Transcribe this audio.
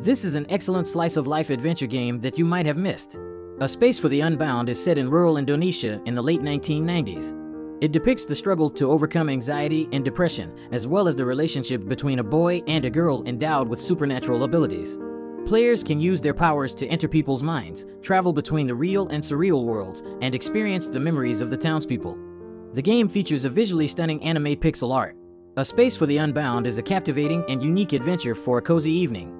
This is an excellent slice of life adventure game that you might have missed. A Space for the Unbound is set in rural Indonesia in the late 1990s. It depicts the struggle to overcome anxiety and depression, as well as the relationship between a boy and a girl endowed with supernatural abilities. Players can use their powers to enter people's minds, travel between the real and surreal worlds, and experience the memories of the townspeople. The game features a visually stunning anime pixel art. A Space for the Unbound is a captivating and unique adventure for a cozy evening,